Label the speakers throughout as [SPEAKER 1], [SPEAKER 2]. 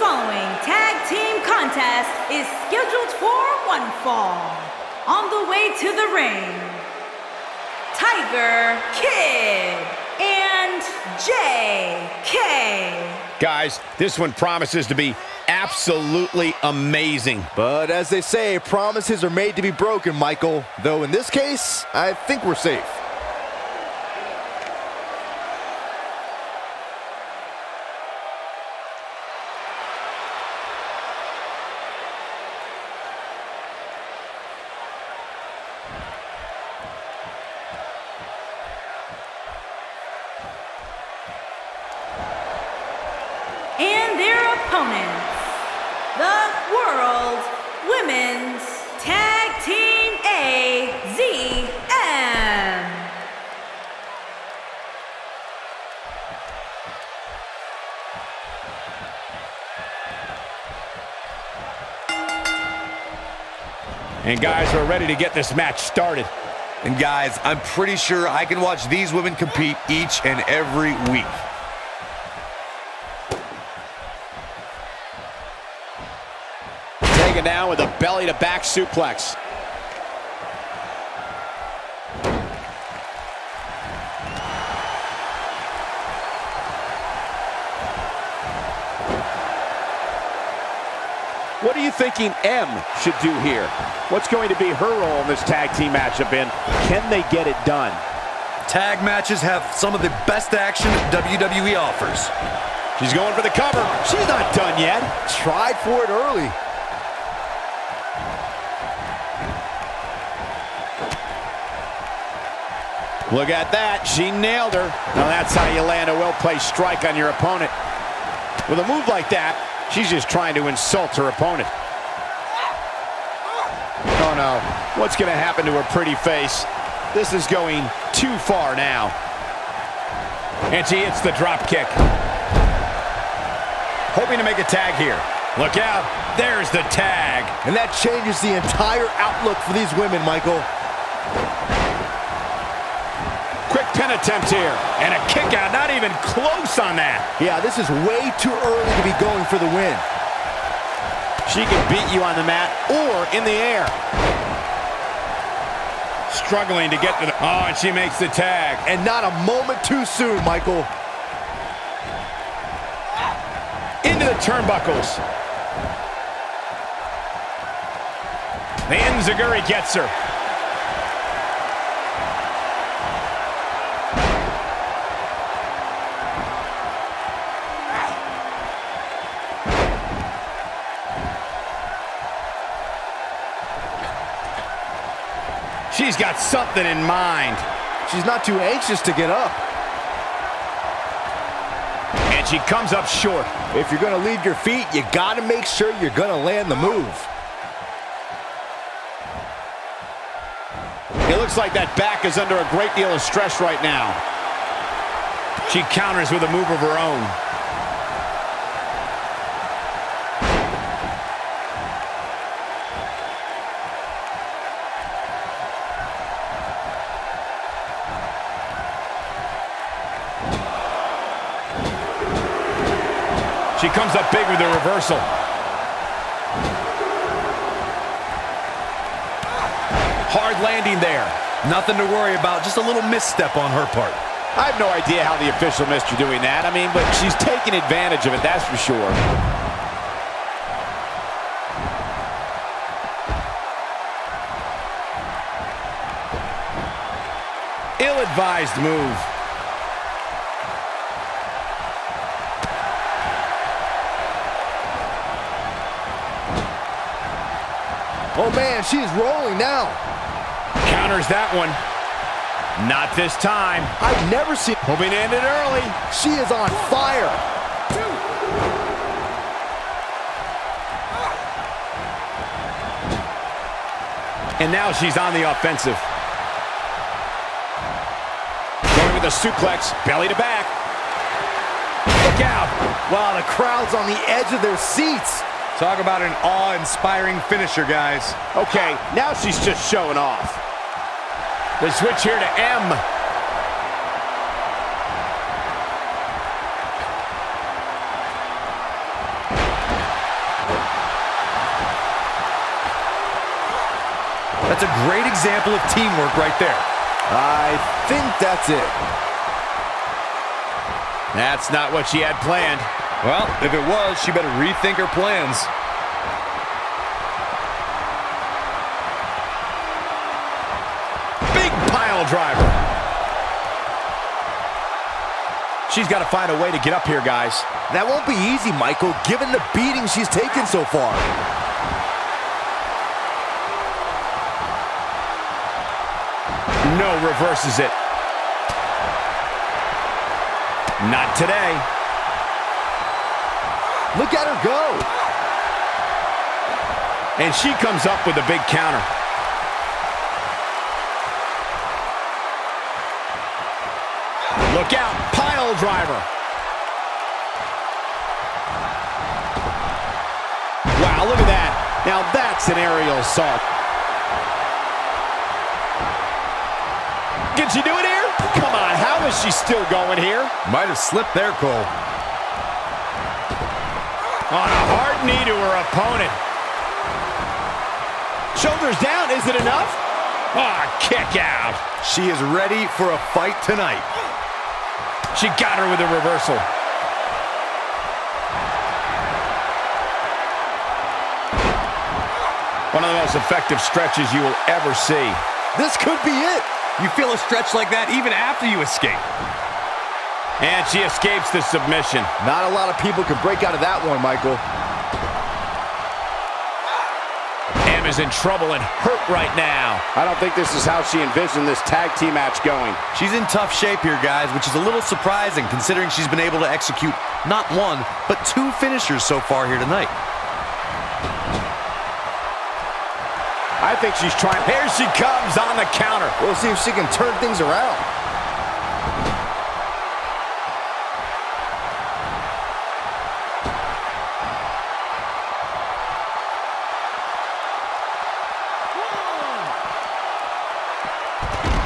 [SPEAKER 1] The following tag team contest is scheduled for one fall. On the way to the ring, Tiger Kid and J.K.
[SPEAKER 2] Guys, this one promises to be absolutely amazing.
[SPEAKER 3] But as they say, promises are made to be broken, Michael. Though in this case, I think we're safe.
[SPEAKER 1] And
[SPEAKER 2] guys, we're ready to get this match started.
[SPEAKER 4] And guys, I'm pretty sure I can watch these women compete each and every week.
[SPEAKER 2] Taken down with a belly-to-back suplex. What are you thinking M should do here? What's going to be her role in this tag team matchup, and can they get it done?
[SPEAKER 4] Tag matches have some of the best action WWE offers.
[SPEAKER 2] She's going for the cover. She's not done yet.
[SPEAKER 3] Tried for it early.
[SPEAKER 2] Look at that. She nailed her. Now that's how you land a well-placed strike on your opponent. With a move like that, she's just trying to insult her opponent. Oh no. What's to happen to her pretty face? This is going too far now. And she hits the drop kick. Hoping to make a tag here. Look out. There's the tag.
[SPEAKER 3] And that changes the entire outlook for these women, Michael.
[SPEAKER 2] Pin attempt here. And a kick out. Not even close on that.
[SPEAKER 3] Yeah, this is way too early to be going for the win.
[SPEAKER 2] She can beat you on the mat or in the air. Struggling to get to the... Oh, and she makes the tag.
[SPEAKER 3] And not a moment too soon, Michael.
[SPEAKER 2] Into the turnbuckles. The Enzuigiri gets her. She's got something in mind.
[SPEAKER 3] She's not too anxious to get up.
[SPEAKER 2] And she comes up short.
[SPEAKER 3] If you're going to leave your feet, you got to make sure you're going to land the move.
[SPEAKER 2] It looks like that back is under a great deal of stress right now. She counters with a move of her own. She comes up big with a reversal. Hard landing there.
[SPEAKER 4] Nothing to worry about, just a little misstep on her part.
[SPEAKER 2] I have no idea how the official missed her doing that. I mean, but she's taking advantage of it, that's for sure. Ill-advised move.
[SPEAKER 3] Oh, man, she is rolling now.
[SPEAKER 2] Counters that one. Not this time.
[SPEAKER 3] I've never seen...
[SPEAKER 2] Hoping to end it early.
[SPEAKER 3] She is on fire.
[SPEAKER 2] And now she's on the offensive. Going with a suplex, belly to back. Look out.
[SPEAKER 3] Wow, the crowd's on the edge of their seats.
[SPEAKER 4] Talk about an awe-inspiring finisher, guys.
[SPEAKER 2] Okay, now she's just showing off. The switch here to M.
[SPEAKER 4] That's a great example of teamwork right there.
[SPEAKER 3] I think that's it.
[SPEAKER 2] That's not what she had planned.
[SPEAKER 4] Well, if it was, she better rethink her plans.
[SPEAKER 2] Big pile driver. She's got to find a way to get up here, guys.
[SPEAKER 3] That won't be easy, Michael, given the beating she's taken so far.
[SPEAKER 2] No, reverses it. Not today.
[SPEAKER 3] Look at her go.
[SPEAKER 2] And she comes up with a big counter. Look out, pile driver. Wow, look at that. Now that's an aerial assault. Can she do it here? Come on, how is she still going here?
[SPEAKER 4] Might have slipped there, Cole.
[SPEAKER 2] On a hard knee to her opponent. Shoulders down, is it enough? Ah, kick out.
[SPEAKER 4] She is ready for a fight tonight.
[SPEAKER 2] She got her with a reversal. One of the most effective stretches you will ever see.
[SPEAKER 3] This could be it.
[SPEAKER 4] You feel a stretch like that even after you escape.
[SPEAKER 2] And she escapes the submission.
[SPEAKER 3] Not a lot of people can break out of that one, Michael.
[SPEAKER 2] Em is in trouble and hurt right now. I don't think this is how she envisioned this tag team match going.
[SPEAKER 4] She's in tough shape here, guys, which is a little surprising considering she's been able to execute not one, but two finishers so far here tonight.
[SPEAKER 2] I think she's trying. Here she comes on the counter.
[SPEAKER 3] We'll see if she can turn things around.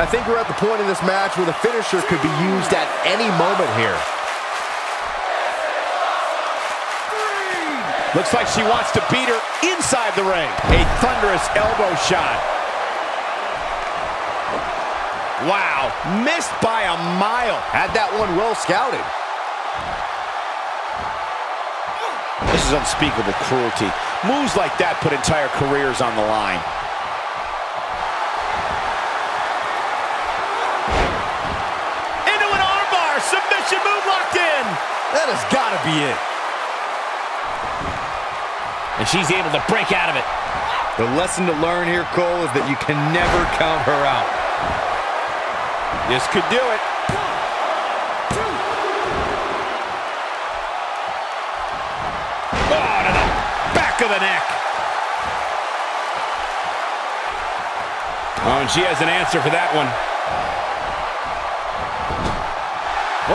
[SPEAKER 3] I think we're at the point in this match where the finisher could be used at any moment here.
[SPEAKER 2] Looks like she wants to beat her inside the ring. A thunderous elbow shot. Wow, missed by a mile.
[SPEAKER 3] Had that one well scouted.
[SPEAKER 2] This is unspeakable cruelty. Moves like that put entire careers on the line.
[SPEAKER 3] That has got to be it.
[SPEAKER 2] And she's able to break out of it.
[SPEAKER 4] The lesson to learn here, Cole, is that you can never count her out.
[SPEAKER 2] This could do it. Oh, to the back of the neck. Oh, and she has an answer for that one.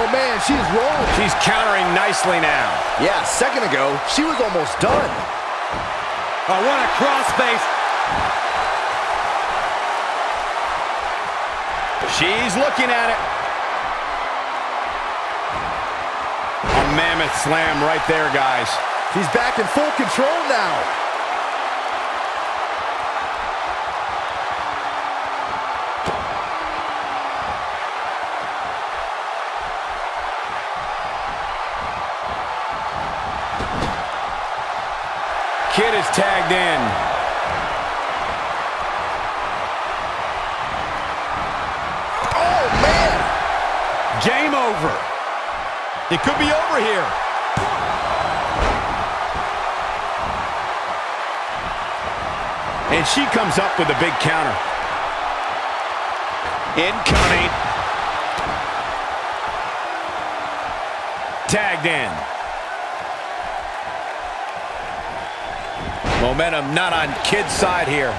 [SPEAKER 3] Oh, man, she's rolling.
[SPEAKER 2] She's countering nicely now.
[SPEAKER 3] Yeah, second ago, she was almost done.
[SPEAKER 4] Oh, what a crossface.
[SPEAKER 2] She's looking at it. A mammoth slam right there, guys.
[SPEAKER 3] She's back in full control now.
[SPEAKER 2] Is tagged in.
[SPEAKER 3] Oh, man.
[SPEAKER 2] Game over. It could be over here. And she comes up with a big counter. Incoming. Tagged in. Momentum not on Kid's side here.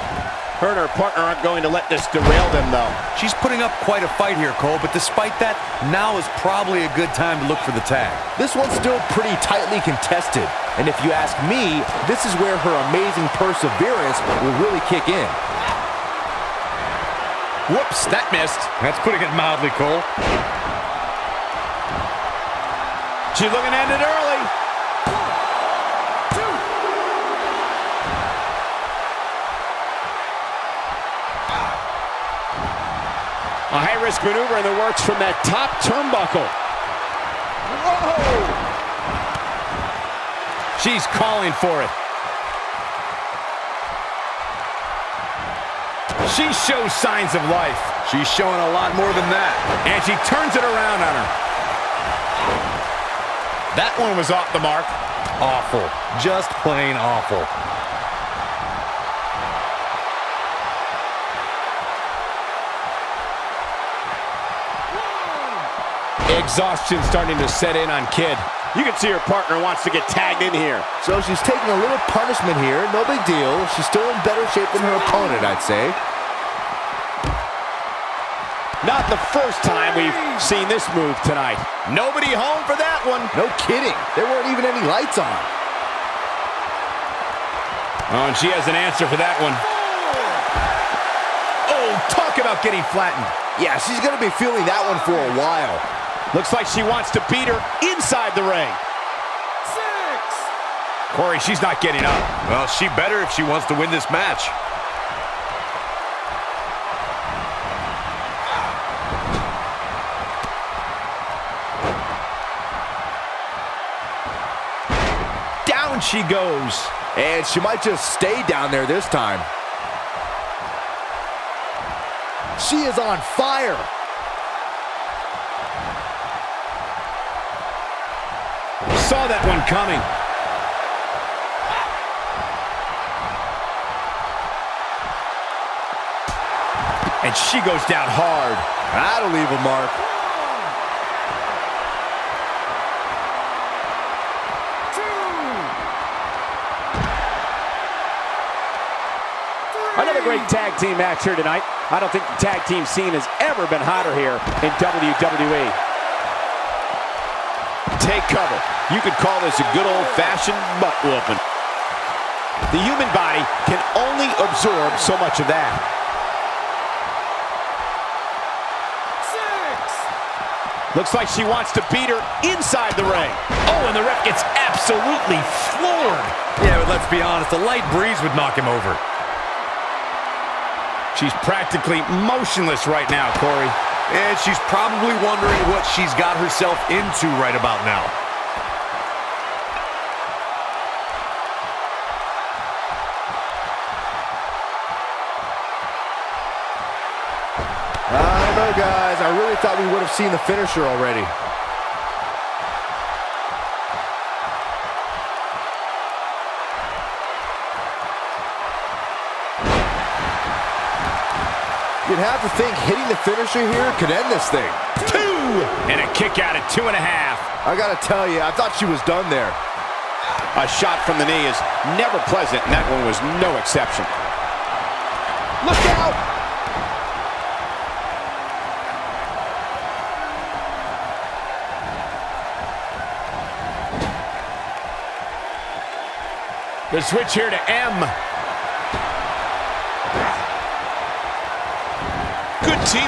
[SPEAKER 2] Her and her partner aren't going to let this derail them, though.
[SPEAKER 4] She's putting up quite a fight here, Cole, but despite that, now is probably a good time to look for the tag.
[SPEAKER 3] This one's still pretty tightly contested. And if you ask me, this is where her amazing perseverance will really kick in.
[SPEAKER 2] Whoops, that missed.
[SPEAKER 4] That's putting it mildly, Cole.
[SPEAKER 2] She's looking at it early. A high-risk maneuver in the works from that top turnbuckle. Whoa! She's calling for it. She shows signs of life.
[SPEAKER 4] She's showing a lot more than that.
[SPEAKER 2] And she turns it around on her. That one was off the mark.
[SPEAKER 4] Awful. Just plain awful.
[SPEAKER 2] Exhaustion starting to set in on Kid. You can see her partner wants to get tagged in here.
[SPEAKER 3] So she's taking a little punishment here. No big deal. She's still in better shape than her opponent, I'd say.
[SPEAKER 2] Not the first time we've seen this move tonight. Nobody home for that one.
[SPEAKER 3] No kidding. There weren't even any lights on.
[SPEAKER 2] Oh, and she has an answer for that one. Oh, talk about getting flattened.
[SPEAKER 3] Yeah, she's going to be feeling that one for a while.
[SPEAKER 2] Looks like she wants to beat her inside the ring. Six. Corey, she's not getting up.
[SPEAKER 4] Well, she better if she wants to win this match.
[SPEAKER 2] Down she goes.
[SPEAKER 3] And she might just stay down there this time. She is on fire.
[SPEAKER 2] Saw that one coming. And she goes down hard.
[SPEAKER 3] That'll leave a mark.
[SPEAKER 2] Another great tag team match here tonight. I don't think the tag team scene has ever been hotter here in WWE. Take cover. You could call this a good old-fashioned butt whooping. The human body can only absorb so much of that. Six. Looks like she wants to beat her inside the ring. Oh, and the ref gets absolutely floored.
[SPEAKER 4] Yeah, but let's be honest, a light breeze would knock him over.
[SPEAKER 2] She's practically motionless right now, Corey.
[SPEAKER 4] And she's probably wondering what she's got herself into right about now.
[SPEAKER 3] I don't know, guys. I really thought we would have seen the finisher already. You'd have to think hitting the finisher here could end this thing.
[SPEAKER 2] Two! And a kick out at two and a half.
[SPEAKER 3] I gotta tell you, I thought she was done there.
[SPEAKER 2] A shot from the knee is never pleasant, and that one was no exception. Look out! The switch here to M.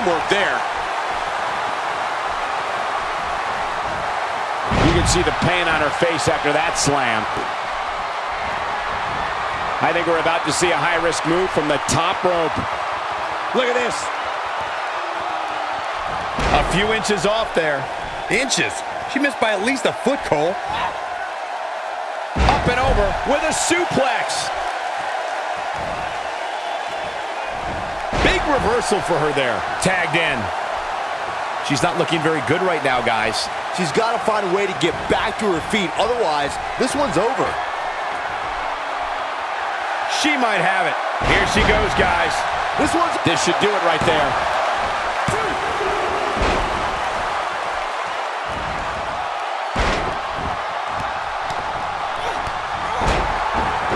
[SPEAKER 2] teamwork there. You can see the pain on her face after that slam. I think we're about to see a high-risk move from the top rope. Look at this. A few inches off there.
[SPEAKER 4] Inches? She missed by at least a foot, Cole.
[SPEAKER 2] Up and over with a suplex. Reversal for her there. Tagged in. She's not looking very good right now, guys.
[SPEAKER 3] She's got to find a way to get back to her feet. Otherwise, this one's over.
[SPEAKER 2] She might have it. Here she goes, guys.
[SPEAKER 3] This one's...
[SPEAKER 2] This should do it right there.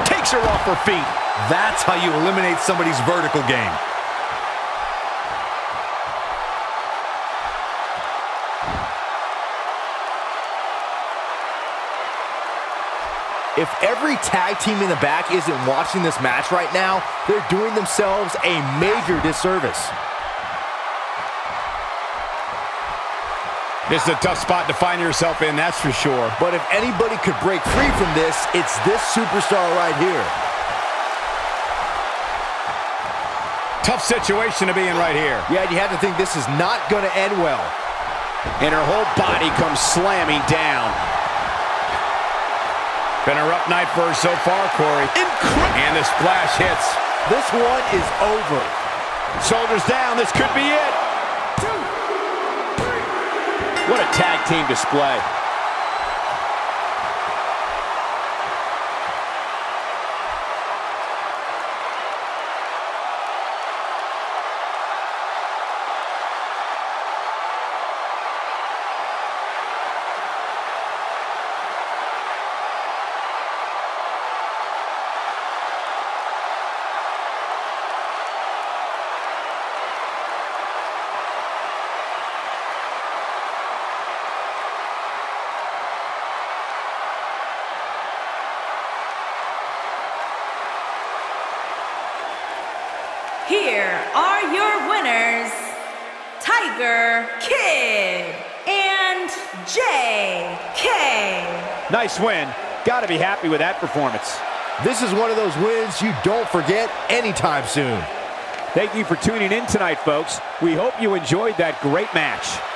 [SPEAKER 2] Takes her off her feet.
[SPEAKER 4] That's how you eliminate somebody's vertical game.
[SPEAKER 3] If every tag team in the back isn't watching this match right now, they're doing themselves a major disservice.
[SPEAKER 2] This is a tough spot to find yourself in, that's for sure.
[SPEAKER 3] But if anybody could break free from this, it's this superstar right here.
[SPEAKER 2] Tough situation to be in right here.
[SPEAKER 3] Yeah, you have to think this is not going to end well.
[SPEAKER 2] And her whole body comes slamming down. Been a rough night for her so far, Corey.
[SPEAKER 4] Incredible.
[SPEAKER 2] And the splash hits.
[SPEAKER 3] This one is over.
[SPEAKER 2] Shoulders down, this could be it. What a tag team display.
[SPEAKER 1] Here are your winners, Tiger Kid and J.K.
[SPEAKER 2] Nice win. Got to be happy with that performance.
[SPEAKER 3] This is one of those wins you don't forget anytime soon.
[SPEAKER 2] Thank you for tuning in tonight, folks. We hope you enjoyed that great match.